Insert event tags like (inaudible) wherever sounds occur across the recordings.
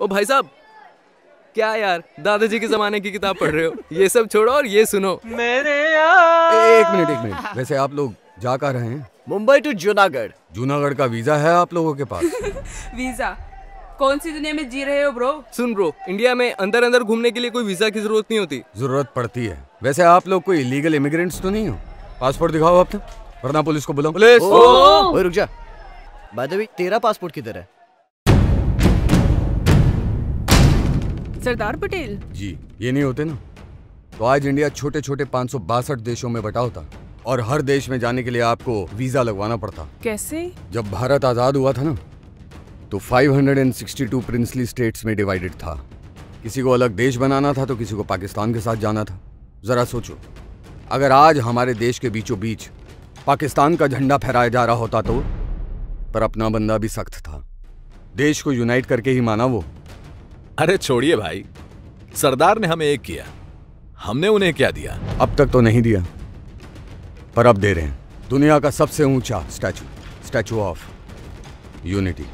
ओ भाई साहब क्या यार दादाजी के जमाने की किताब पढ़ रहे हो? ये सब छोड़ो और ये सुनो। मेरे ए, एक मिनट एक मिनट। वैसे आप लोग जा कहाँ रहे हैं? मुंबई टू जूनागढ़। जूनागढ़ का वीज़ा है आप लोगों के पास? (laughs) वीज़ा? कौन सी दुनिया में जी रहे हो ब्रो सुन ब्रो इंडिया में अंदर अंदर घूमने के लिए कोई वीज़ा की ज़रूरत नहीं होती। ज़रूरत पड़ती है। वैसे आप लोग कोई इलीगल इमिग्रेंट्स तो नहीं हो? पासपोर्ट दिखाओ अपना वरना पुलिस को बुलाओ। पुलिस! ओए रुक जा। बाय द वे तेरा पासपोर्ट किधर है? सरदार पटेल। जी ये नहीं होते ना? तो आज इंडिया छोटे छोटे पाँच देशों में बटा होता और हर देश में जाने के लिए आपको वीज़ा लगवाना पड़ता। कैसे? जब भारत आज़ाद हुआ था ना तो 562 प्रिंसली स्टेट्स में डिवाइडेड था। किसी को अलग देश बनाना था तो किसी को पाकिस्तान के साथ जाना था। जरा सोचो अगर आज हमारे देश के बीचों बीच पाकिस्तान का झंडा फहराया जा रहा होता तो पर अपना बंदा भी सख्त था। देश को यूनाइट करके ही माना वो। अरे छोड़िए भाई सरदार ने हमें एक किया हमने उन्हें क्या दिया? अब तक तो नहीं दिया पर अब दे रहे हैं। दुनिया का सबसे ऊँचा statue Statue of Unity.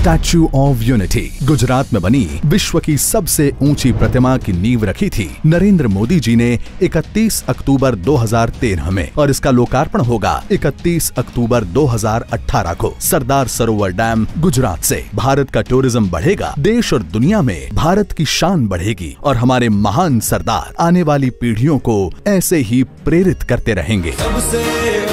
Statue of Unity Gujarat में बनी विश्व की सबसे ऊँची प्रतिमा की नींव रखी थी। नरेंद्र मोदी जी ने 31 अक्टूबर 2013 में और इसका लोकार्पण होगा 31 अक्टूबर 2018 को सरदार सरोवर डैम गुजरात से। भारत का टूरिज़्म बढ़ेगा देश और दुनिया में भारत की शान बढ़ेगी और हमारे महान सरदार आने वाली पीढ़ियों को ऐसे ही प्रेरित करते रहेंगे। सबसे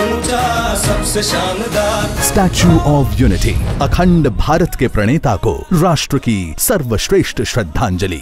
ऊँचा सबसे शानदार। स्टैच्यू ऑफ़ यूनिटी अखंड भारत के प्रणेता को राष्ट्र की सर्वश्रेष्ठ श्रद्धांजलि।